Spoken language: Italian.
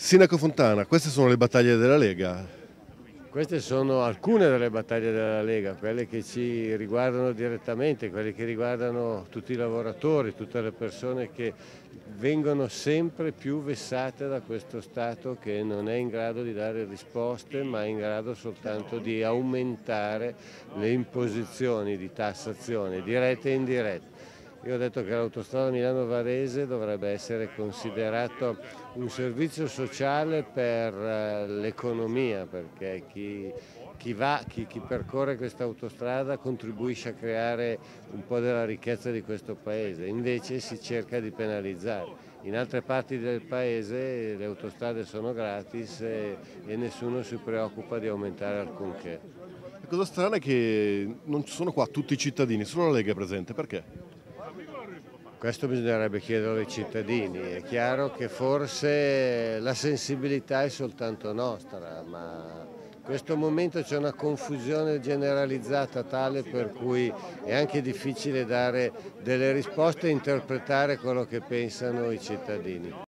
Sindaco Fontana, queste sono le battaglie della Lega. Queste sono alcune delle battaglie della Lega, quelle che ci riguardano direttamente, quelle che riguardano tutti i lavoratori, tutte le persone che vengono sempre più vessate da questo Stato che non è in grado di dare risposte ma è in grado soltanto di aumentare le imposizioni di tassazione dirette e indirette. Io ho detto che l'autostrada Milano-Varese dovrebbe essere considerato un servizio sociale per eh, l'economia, perché chi, chi, va, chi, chi percorre questa autostrada contribuisce a creare un po' della ricchezza di questo paese, invece si cerca di penalizzare. In altre parti del paese le autostrade sono gratis e, e nessuno si preoccupa di aumentare alcunché. La cosa strana è che non ci sono qua tutti i cittadini, solo la Lega è presente, perché? Questo bisognerebbe chiederlo ai cittadini, è chiaro che forse la sensibilità è soltanto nostra, ma in questo momento c'è una confusione generalizzata tale per cui è anche difficile dare delle risposte e interpretare quello che pensano i cittadini.